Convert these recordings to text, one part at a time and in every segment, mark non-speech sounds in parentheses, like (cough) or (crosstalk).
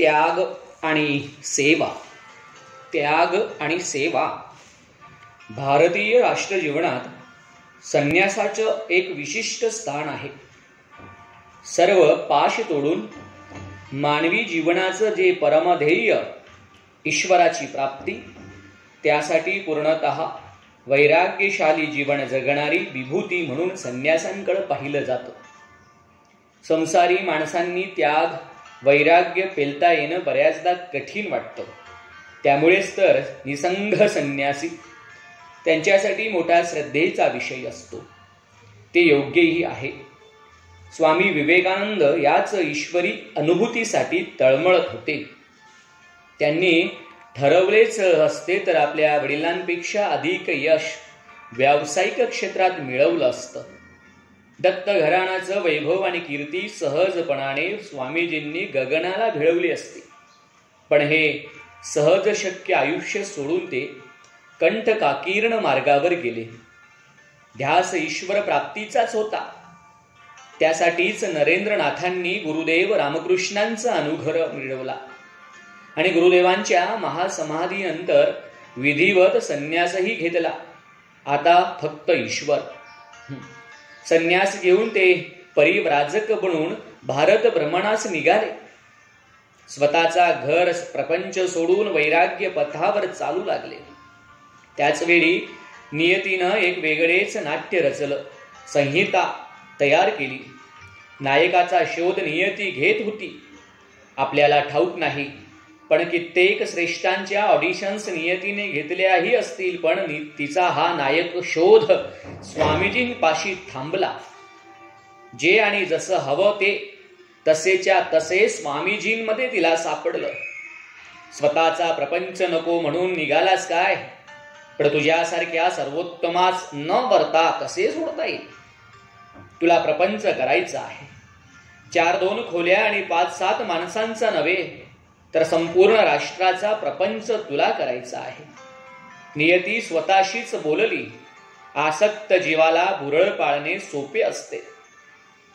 त्याग आणि सेवा. त्याग आणि सेवा. भारतीय राष्ट्रजीवनात संन्यासाचं एक विशिष्ट स्थान आहे. सर्व पाश तोडून मानवी जीवनाचं जे परमध्येय ईश्वराची प्राप्ती त्यासाठी पूर्णत वैराग्यशाली जीवन जगणारी विभूती म्हणून संन्यासांकडे पाहिलं जातं. संसारी माणसांनी त्याग वैराग्य पेलता येणं बऱ्याचदा कठीण वाटतं. त्यामुळेच तर निसंघ संन्यासी त्यांच्यासाठी मोठा श्रद्धेचा विषय असतो. ते योग्यही आहे. स्वामी विवेकानंद याच ईश्वरी अनुभूतीसाठी तळमळत होते. त्यांनी ठरवलेच असते तर आपल्या वडिलांपेक्षा अधिक यश व्यावसायिक क्षेत्रात मिळवलं असतं. दत्त घराणाचं वैभव आणि कीर्ती सहजपणाने स्वामीजींनी गगनाला भिळवली असते. पण हे सहज शक्य आयुष्य सोडून ते कंठ काकीर्ण मार्गावर गेले. ध्यास ईश्वर प्राप्तीचाच होता. त्यासाठीच नरेंद्रनाथांनी गुरुदेव रामकृष्णांचा अनुघर मिळवला. आणि गुरुदेवांच्या महासमाधीनंतर विधिवत संन्यासही घेतला. आता फक्त ईश्वर. संन्यास घेऊन ते परिव्राजक बनून भारत भ्रमणास निघाले. स्वतःचा घर प्रपंच सोडून वैराग्य पथावर चालू लागले. त्याच वेळी नियतीनं एक वेगळेच नाट्य रचलं. संहिता तयार केली. नायकाचा शोध नियती घेत होती. आपल्याला ठाऊक नाही. पण कित्येक श्रेष्ठांच्या ऑडिशन्स नियतीने घेतल्याही असतील पण तिचा हा नायक शोध स्वामीजींपाशी थांबला. जे आणि जसं हवं ते तसेच्या तसे स्वामीजींमध्ये तिला सापडलं. स्वतःचा प्रपंच नको म्हणून निघालास काय? पण तुझ्यासारख्या सर्वोत्तमास न वरता कसे सोडता येईल? तुला प्रपंच करायचा आहे. चार दोन खोल्या आणि पाच सात माणसांचा नव्हे. तर संपूर्ण राष्ट्राचा प्रपंच तुला करायचा आहे. नियती स्वतःशीच बोलली. आसक्त जीवाला भुरळ पाळणे सोपे असते.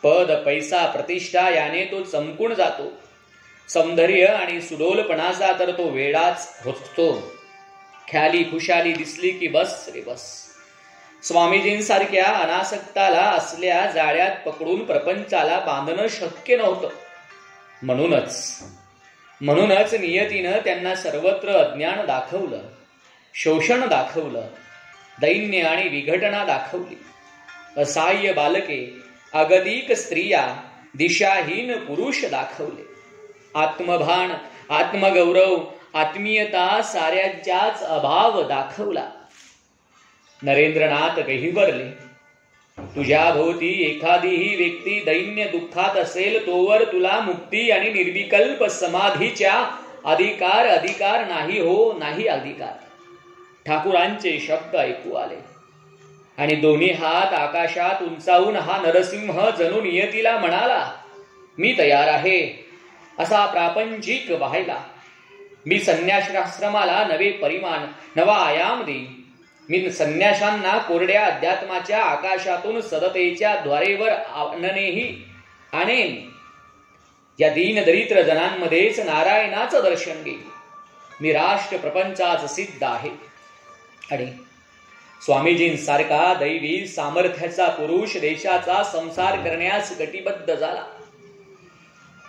पद पैसा प्रतिष्ठा याने तो चमकून जातो. सौंदर्य आणि सुडोलपणाचा तर तो वेळाच होतो ख्याली खुशाली दिसली की बस रे बस. स्वामीजींसारख्या अनासक्ताला असल्या जाळ्यात पकडून प्रपंचाला बांधणं शक्य नव्हतं. म्हणूनच म्हणूनच नियतीनं त्यांना सर्वत्र अज्ञान दाखवलं शोषण दाखवलं दैन्य आणि विघटना दाखवली. असहाय्य बालके अगदीक स्त्रिया दिशाहीन पुरुष दाखवले. आत्मभान आत्मगौरव आत्मीयता साऱ्यांच्याच अभाव दाखवला. नरेंद्रनाथ गहिवरले तुझ्या भोवती एखादीही व्यक्ती दैन्य दुःखात असेल तोवर तुला मुक्ती आणि निर्विकल्प समाधीच्या अधिकार अधिकार नाही हो नाही अधिकार. ठाकूरांचे शब्द ऐकू आले. आणि दोन्ही हात आकाशात उंचावून हा नरसिंह जणू नियतीला म्हणाला मी तयार आहे. असा प्रापंचिक व्हायला. मी संन्यासाश्रमाला नवे परिमाण नवा आयाम देईन. मी संन्याशांना कोरड्या अध्यात्माच्या आकाशातून सदतेच्या द्वारेवर आणणेही आणेन. या दीनदरिद्र जनांमध्येच नारायणाचं दर्शन घेईल मी राष्ट्र प्रपंचाच सिद्ध आहे. आणि स्वामीजींसारखा दैवी सामर्थ्याचा पुरुष देशाचा संसार करण्यास गटीबद्ध झाला.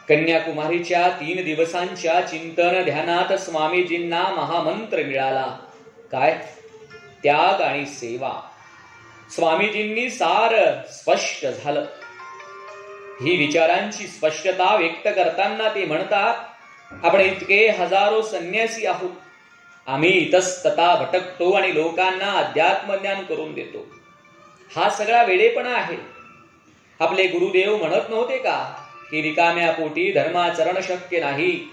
कन्याकुमारीच्या तीन दिवसांच्या चिंतन ध्यानात स्वामीजींना महामंत्र मिळाला. काय? त्याग आणि सेवा. स्वामीजींनी सार स्पष्ट झालं. ही विचारांची स्पष्टता व्यक्त करताना ते म्हणतात आपण इतके हजारो संन्यासी आहोत. आम्ही इतस्तता भटकतो आणि लोकांना अध्यात्मज्ञान करून देतो. हा सगळा वेडेपणा आहे. आपले गुरुदेव म्हणत नव्हते का की रिकाम्या पोटी धर्माचरण शक्य नाही?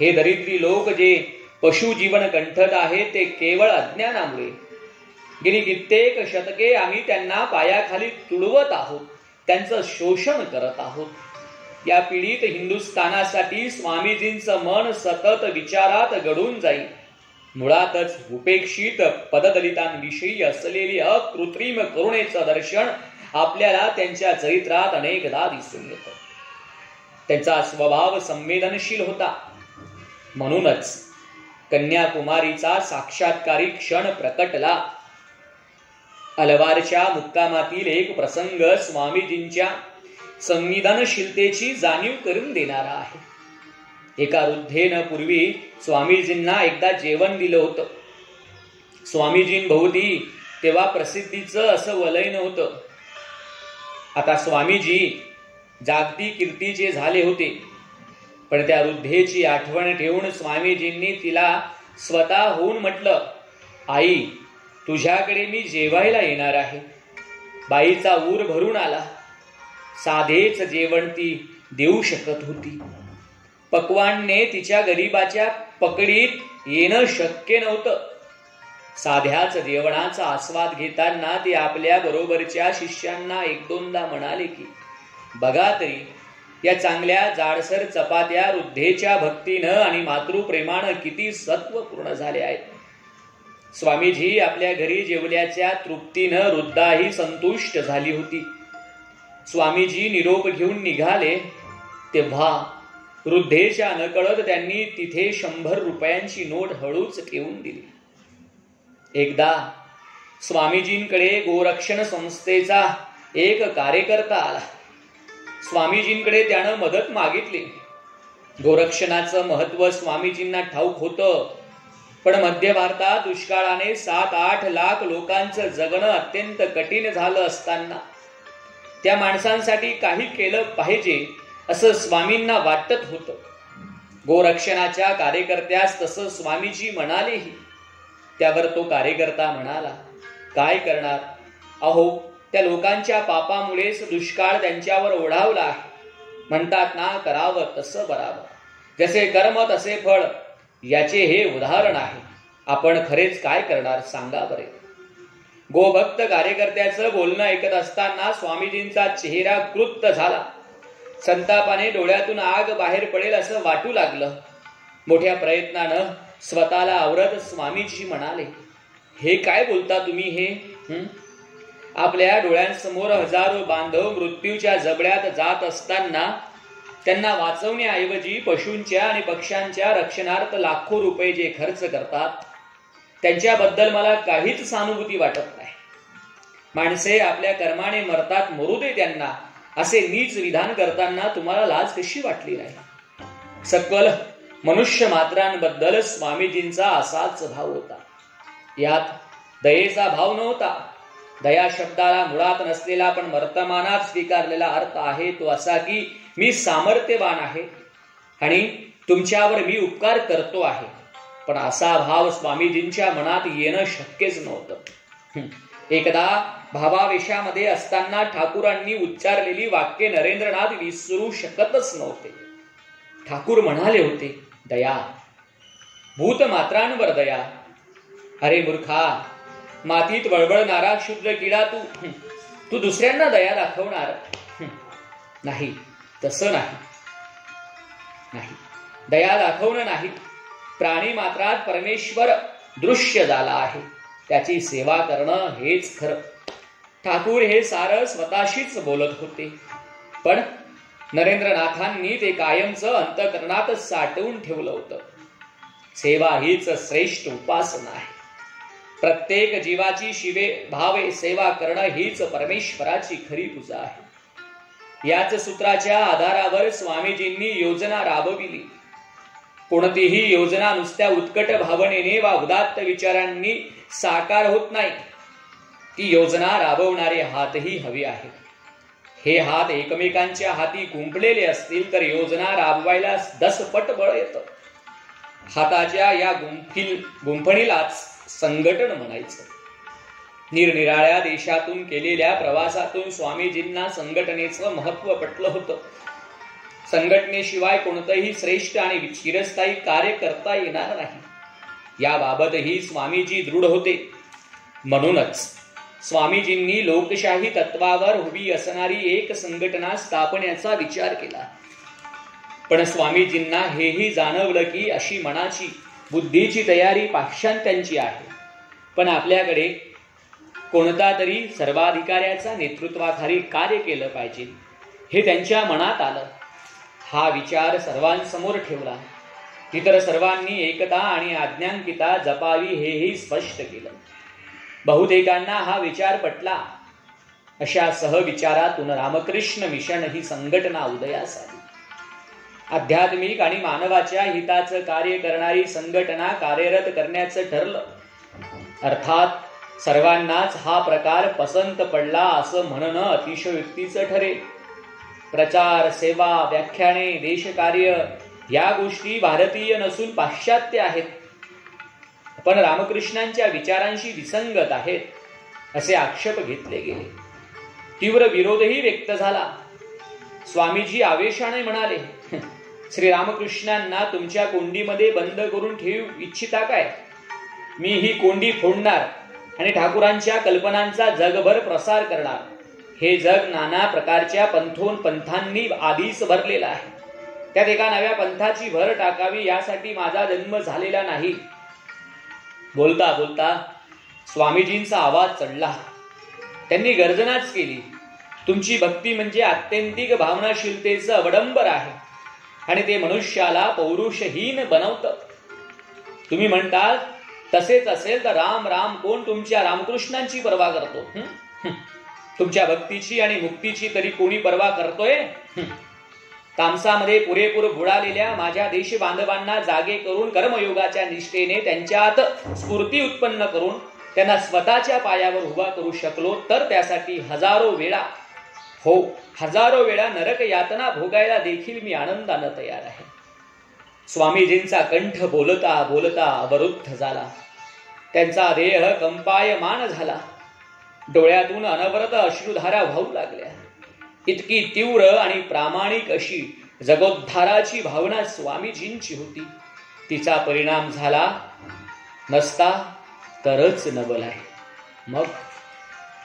हे दरिद्री लोक जे पशु जीवन कंठत आहे ते केवळ अज्ञानामुळे. गेली कित्येक शतके आम्ही त्यांना पायाखाली तुडवत आहोत त्यांचं शोषण करत आहोत. या पिढीत हिंदुस्थानासाठी स्वामीजींचं मन सतत विचारात घडून जाईल. मुळातच उपेक्षित पददलितांविषयी असलेली अकृत्रिम करुणेचं दर्शन आपल्याला त्यांच्या चरित्रात अनेकदा दिसून येतं. त्यांचा स्वभाव संवेदनशील होता. म्हणूनच कन्याकुमारीचा साक्षात्कारी क्षण प्रकटला. अलवारच्या मुक्कामातील एक प्रसंग स्वामीजींच्या संविधानशीलतेची जाणीव करून देणारा आहे. एका वृद्धेनं पूर्वी स्वामीजींना एकदा जेवण दिलं होतं. स्वामीजींभोवती तेव्हा प्रसिद्धीचं असं वलय नव्हतं. आता स्वामीजी जागती कीर्तीचे झाले होते. पण त्या वृद्धेची आठवण ठेवून स्वामीजींनी तिला स्वतः होऊन म्हटलं आई तुझ्याकडे मी जेवायला येणार आहे. बाईचा ऊर भरून आला. साधेच जेवण ती देऊ शकत होती. पकवानने तिच्या गरीबाच्या पकडीत येणं शक्य नव्हतं. साध्याच जेवणाचा आस्वाद घेताना ते आपल्या बरोबरच्या शिष्यांना एक दोनदा म्हणाले की बघा तरी या चांगल्या जाडसर चपात्या वृद्धेच्या भक्तीनं आणि मातृप्रेमानं किती सत्वपूर्ण झाले आहेत. स्वामीजी आपल्या घरी जेवल्याच्या तृप्तीनं वृद्धाही संतुष्ट झाली होती. स्वामीजी निरोप घेऊन निघाले. तेव्हा वृद्धेच्या नकळत त्यांनी तिथे शंभर रुपयांची नोट हळूच ठेवून दिली. एकदा स्वामीजींकडे गोरक्षण संस्थेचा एक कार्यकर्ता आला. स्वामीजींकडे त्यानं मदत मागितली. गोरक्षणाचं महत्त्व स्वामीजींना ठाऊक होतं. पण मध्य भारतात दुष्काळाने सात आठ लाख लोकांचं जगणं अत्यंत कठीण झालं असताना. त्या माणसांसाठी काही केलं पाहिजे असं स्वामींना वाटत होतं. गोरक्षणाच्या कार्यकर्त्यास तसं स्वामीजी म्हणालेही. त्यावर तो कार्यकर्ता म्हणाला काय करणार? अहो त्या लोकांच्या पापामुळेच दुष्काळ त्यांच्यावर ओढावला आहे. म्हणतात ना करावं तसं बरावं. जसे कर्म तसे फळ याचे हे उदाहरण आहे. आपण खरेच काय करणार सांगा बरे. गोभक्त कार्यकर्त्याचं बोलणं ऐकत असताना स्वामीजींचा चेहरा कृत्त झाला. संतापाने डोळ्यातून आग बाहेर पडेल असं वाटू लागलं. मोठ्या प्रयत्नानं स्वतःला आवरत स्वामीजी म्हणाले हे काय बोलता तुम्ही हे? आपल्या डोळ्यांसमोर हजारो बांधव मृत्यूच्या जबड्यात जात असताना त्यांना वाचवण्याऐवजी पशूंच्या आणि पक्ष्यांच्या रक्षणार्थ लाखो रुपये जे खर्च करतात त्यांच्याबद्दल मला काहीच सहानुभूती वाटत नाही. माणसे आपल्या कर्माने मरतात मरू दे त्यांना असे नीच विधान करताना तुम्हाला लाज कशी वाटली नाही? सकल मनुष्य मात्रांबद्दल स्वामीजींचा असाच भाव होता. यात दयेचा भाव नव्हता. दया शब्दाला मुळात नसलेला पण वर्तमानात स्वीकारलेला अर्थ आहे तो असा की मी सामर्थ्यवान आहे आणि तुमच्यावर मी उपकार करतो आहे. पण असा भाव स्वामीजींच्या मनात येणं शक्यच नव्हतं. एकदा भावावेशामध्ये असताना ठाकूरांनी उच्चारलेली वाक्य नरेंद्रनाथ विसरू शकतच नव्हते. ठाकूर म्हणाले होते दया भूत मात्रांवर दया. अरे मूर्खा मातीत वळवळणारा क्षुद्र किडा तू तू दुसऱ्यांना दया दाखवणार नाही तसं नाही. नाही दया दाखवणं नाही. प्राणी मात्रात परमेश्वर दृश्य झाला आहे. त्याची सेवा करणं हेच खरं. ठाकूर हे सारं स्वतःशीच बोलत होते. पण नरेंद्रनाथांनी ते कायमचं अंतकरणात साठवून ठेवलं होतं. सेवा हीच श्रेष्ठ उपासना आहे. प्रत्येक जीवाची शिवे भावे सेवा करणं हीच परमेश्वराची खरी पूजा आहे. याच सूत्राच्या आधारावर स्वामीजींनी योजना राबविली. कोणतीही योजना नुसत्या उत्कट भावनेने वा उदात्त विचारांनी साकार होत नाही. ती योजना राबवणारे हातही हवे आहेत. हे हात एकमेकांच्या हाती गुंपलेले असतील तर योजना राबवायला दसपट बळ येतं. हाताच्या या गुंफिल गुंफणीलाच संघटन म्हणायचं. निरनिराळ्या देशातून केलेल्या प्रवासातून स्वामीजींना संघटनेचं महत्त्व पटलं होतं. संघटनेशिवाय कोणतंही श्रेष्ठ आणि चिरस्थायी कार्य करता येणार नाही. याबाबतही स्वामीजी दृढ होते. म्हणूनच स्वामीजींनी लोकशाही तत्वावर उभी असणारी एक संघटना स्थापण्याचा विचार केला. पण स्वामीजींना हेही जाणवलं की अशी मनाची बुद्धीची तयारी पाश्चात्यांची आहे. पण आपल्याकडे कोणता तरी सर्वाधिकाऱ्याचा नेतृत्वाखाली कार्य केलं पाहिजे हे त्यांच्या मनात आलं. हा विचार सर्वांसमोर ठेवला. इतर सर्वांनी एकता आणि आज्ञांकिता जपावी हेही स्पष्ट केलं. बहुतेकांना हा विचार पटला. अशा सहविचारातून रामकृष्ण मिशन ही संघटना उदयास आली. आध्यात्मिक आणि मानवाच्या हिताचं कार्य करणारी संघटना कार्यरत करण्याचं ठरलं. अर्थात सर्वांनाच हा प्रकार पसंत पडला असं म्हणणं अतिशयोक्तीचं ठरेल. प्रचार सेवा व्याख्याने देशकार्य या गोष्टी भारतीय नसून पाश्चात्य आहेत. पण रामकृष्णांच्या विचारांशी विसंगत आहेत असे आक्षेप घेतले गेले. तीव्र विरोधही व्यक्त झाला. स्वामीजी आवेशाने म्हणाले (laughs) श्रीरामकृष्णांना तुमच्या कोंडीमध्ये बंद करून ठेवू इच्छिता काय? मी ही कोंडी फोडणार आणि ठाकूरांच्या कल्पनांचा जगभर प्रसार करणार. हे जग नाना प्रकारच्या पंथोन पंथांनी आधीच भरलेलं आहे. त्यात एका नव्या पंथाची भर टाकावी यासाठी माझा जन्म झालेला नाही. बोलता बोलता स्वामीजींचा आवाज चढला. त्यांनी गर्जनाच केली. तुमची भक्ती म्हणजे आत्यंतिक भावनाशीलतेचं अवडंबर आहे. आणि ते मनुष्याला पौरुषहीन बनवत. तुम्ही म्हणता तसेच असेल तर राम राम कोण तुमच्या रामकृष्णांची पर्वा करतो? तुमच्या भक्तीची आणि मुक्तीची तरी कोणी पर्वा करतोय? तामसामध्ये पुरेपूर बुडालेल्या माझ्या देश बांधवांना जागे करून कर्मयोगाच्या निष्ठेने त्यांच्यात स्फूर्ती उत्पन्न करून त्यांना स्वतःच्या पायावर उभा करू शकलो तर त्यासाठी हजारो वेळा हो हजारो वेळा नरक यातना भोगायला देखील मी आनंदानं तयार आहे. स्वामीजींचा कंठ बोलता बोलता अवरुद्ध झाला. त्यांचा देह कंपायमान झाला. डोळ्यातून अनवरत अश्रुधारा वाहू लागल्या. इतकी तीव्र आणि प्रामाणिक अशी जगोद्धाराची भावना स्वामीजींची होती. तिचा परिणाम झाला नसता तरच नबल आहे. मग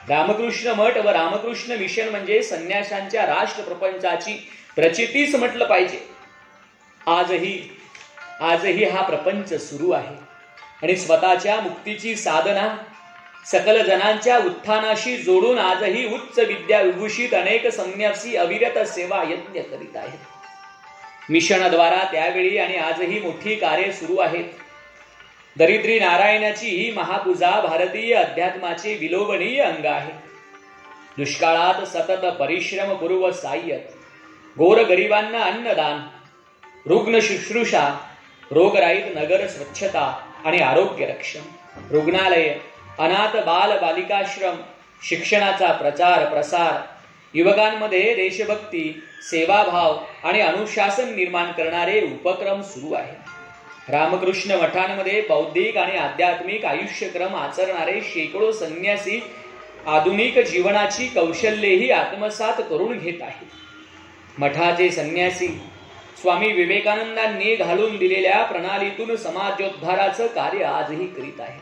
रामकृष्ण मठ व रामकृष्ण मिशन म्हणजे संन्याशांच्या राष्ट्र प्रपंचाची प्रचितीच म्हटलं पाहिजे. आजही आजही हा प्रपंच सुरू आहे. आणि स्वतःच्या मुक्तीची साधना सकल जनांच्या उत्थानाशी जोडून आजही उच्च विद्या विभूषित अनेक संन्यासी अविरत सेवा यज्ञ करीत आहेत. मिशनद्वारा त्यावेळी आणि आजही मोठी कार्य सुरू आहेत. दरिद्री नारायणाची ही महापूजा भारतीय अध्यात्माचे विलोभनीय अंग आहे. दुष्काळात सतत परिश्रम पूर्व साह्य गोरगरिबांना अन्नदान. रुग्ण शुश्रूषा. रोगराईत नगर स्वच्छता आणि आरोग्य रक्षण. रुग्णालय. अनाथ बाल बालिकाश्रम. शिक्षणाचा प्रचार प्रसार. युवकांमध्ये देशभक्ती सेवाभाव आणि अनुशासन निर्माण करणारे उपक्रम सुरू आहेत. रामकृष्ण मठांमध्ये बौद्धिक आणि आध्यात्मिक आयुष्यक्रम आचरणारे शेकडो संन्यासी आधुनिक जीवनाची कौशल्येही आत्मसात करून घेत आहेत. मठाचे संन्यासी स्वामी विवेकानंदांनी घालून दिलेल्या प्रणालीतून समाजोद्धाराचं कार्य आजही करीत आहे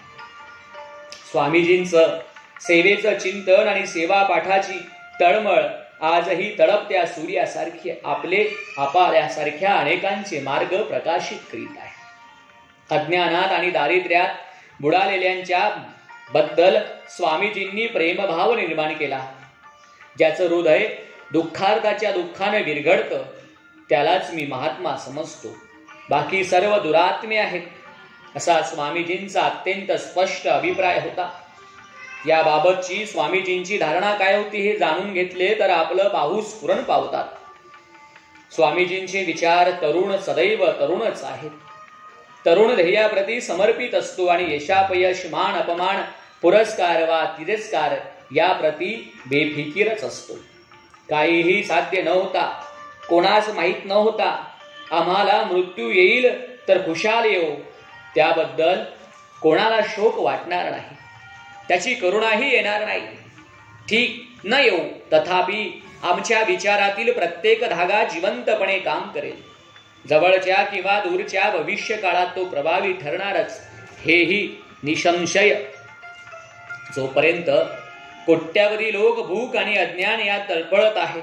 स्वामीजींचं सेवेचं चिंतन आणि सेवा पाठाची तळमळ आजही तळपत्या सूर्यासारखी आपले अपाऱ्यासारख्या अनेकांचे मार्ग प्रकाशित करीत आहे. अज्ञानात आणि दारिद्र्यात बुडालेल्यांच्या बद्दल स्वामीजींनी प्रेमभाव निर्माण केला. ज्याचं हृदय दुःखार्थाच्या दुःखाने विरघडतं त्यालाच मी महात्मा समजतो. बाकी सर्व दुरात्मे आहेत असा स्वामीजींचा अत्यंत स्पष्ट अभिप्राय होता. याबाबतची स्वामीजींची धारणा काय होती हे जाणून घेतले तर आपलं बाहू स्फुरण पावतात. स्वामीजींचे विचार तरुण सदैव तरुणच आहेत. तरुण ध्येयाप्रती समर्पित असतो आणि यशापयश मान अपमान पुरस्कार वा तिरस्कार याप्रती बेफिकीरच असतो. काहीही साध्य न होता कोणास माहीत न होता आम्हाला मृत्यू येईल तर खुशाल येऊ त्याबद्दल कोणाला शोक वाटणार नाही. त्याची करुणाही येणार नाही. ठीक न येऊ तथापि आमच्या विचारातील प्रत्येक धागा जिवंतपणे काम करेल. जवळच्या किंवा दूरच्या भविष्य काळात तो प्रभावी ठरणारच हेही निसंशय. जोपर्यंत कोट्यावधी लोक भूक आणि अज्ञान यात तळपळत आहेत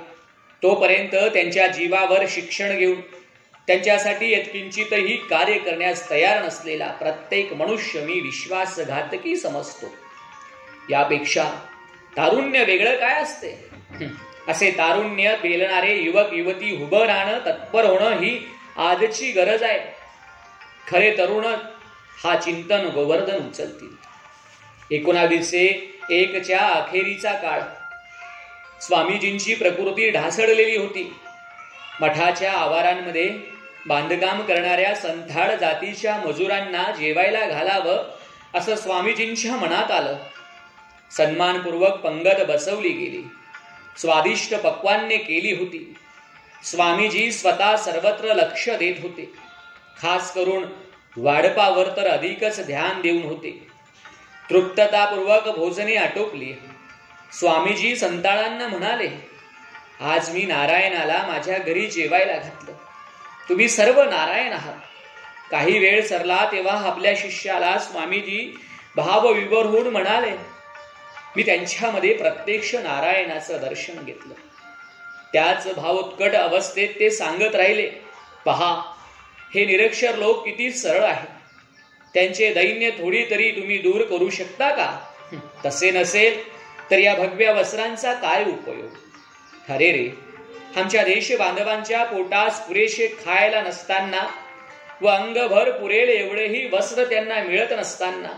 तोपर्यंत त्यांच्या जीवावर शिक्षण घेऊन त्यांच्यासाठी यत्किंचितही कार्य करण्यास तयार नसलेला प्रत्येक मनुष्य मी विश्वासघातकी समजतो. यापेक्षा तारुण्य वेगळं काय असते? असे तारुण्य पेलणारे युवक युवती उभं राहणं तत्पर होणं ही आजची गरज आहे. खरे तरुण हा चिंतन गोवर्धन उचलतील. एकोणावीसशे एकच्या अखेरीचा काळ. स्वामीजींची प्रकृती ढासळलेली होती. मठाच्या आवारांमध्ये बांधकाम करणाऱ्या संथाळ जातीच्या मजुरांना जेवायला घालावं असं स्वामीजींच्या मनात आलं. सन्मानपूर्वक पंगत बसवली गेली. स्वादिष्ट पक्वान्ने केली होती. स्वामीजी स्वतः सर्वत्र लक्ष देत होते. खास करून वाडपावर तर अधिकच ध्यान देऊन होते. तृप्ततापूर्वक भोजने आटोपली. स्वामीजी संताळांना म्हणाले आज मी नारायणाला माझ्या घरी जेवायला घातलं. तुम्ही सर्व नारायण आहात. काही वेळ सरला तेव्हा आपल्या शिष्याला स्वामीजी भावविभोर होऊन म्हणाले मी त्यांच्यामध्ये प्रत्यक्ष नारायणाचं दर्शन घेतलं. त्याच भावोत्कट अवस्थेत ते सांगत राहिले पहा हे निरक्षर लोक किती सरळ आहेत. त्यांचे दैन्य थोडी तरी तुम्ही दूर करू शकता का? तसे नसेल तर या भगव्या वस्त्रांचा काय उपयोग? अरे रे आमच्या देश बांधवांच्या पोटास पुरेसे खायला नसताना व अंगभर पुरेल एवढेही वस्त्र त्यांना मिळत नसताना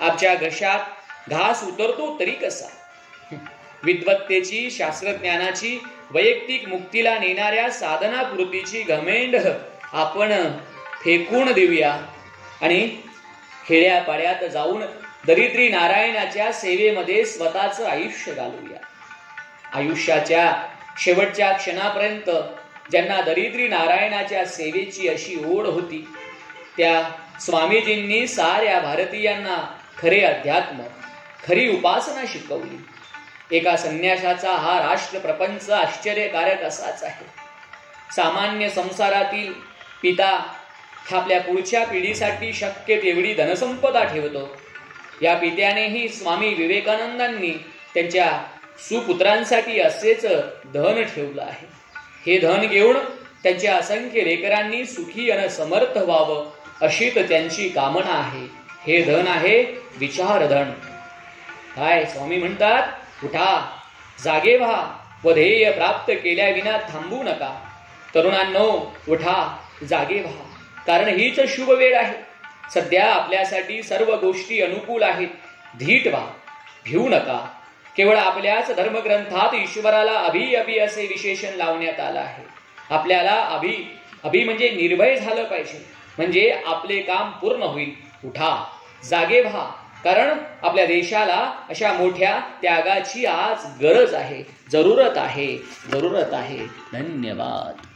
आमच्या घशात घास उतरतो तरी कसा? विद्वत्तेची शास्त्रज्ञानाची वैयक्तिक मुक्तीला नेणाऱ्या साधनापूर्तीची घमेंड आपण फेकून देऊया. आणि खेड्यापाड्यात जाऊन दरिद्री नारायणाच्या सेवेमध्ये स्वतःचं आयुष्य घालूया. आयुष्याच्या शेवटच्या क्षणापर्यंत ज्यांना दरिद्री नारायणाच्या सेवेची अशी ओढ होती त्या स्वामीजींनी साऱ्या भारतीयांना खरे अध्यात्म खरी उपासना शिकवली. एका संन्यासाचा हा राष्ट्र प्रपंच आश्चर्यकारक असाच आहे. सामान्य संसारातील पिता आपल्या पुढच्या पिढीसाठी शक्य तेवढी धनसंपदा ठेवतो. या पित्यानेही स्वामी विवेकानंदांनी त्यांच्या सुपुत्रांसाठी असेच धन ठेवलं आहे. हे धन घेऊन त्यांच्या असंख्य लेकरांनी सुखी आणि समर्थ व्हावं अशी तर त्यांची कामना आहे. हे धन आहे विचार धन काय स्वामी म्हणतात? उठा जागे व्हा व ध्येय प्राप्त केल्याविना थांबू नका. तरुणांनो उठा जागे व्हा. कारण हीच शुभ वेळ आहे. सध्या आपल्यासाठी सर्व गोष्टी अनुकूल आहेत. धीट व्हा भिवू नका. केवळ आपल्याच धर्मग्रंथात ईश्वराला अभि अभि असे विशेषण लावण्यात आलं आहे. आपल्याला अभि अभि म्हणजे निर्भय झालं पाहिजे. म्हणजे आपले काम पूर्ण होईल. उठा जागे व्हा. कारण आपल्या देशाला अशा मोठ्या त्यागाची आज गरज आहे जरूरत आहे जरूरत आहे. धन्यवाद.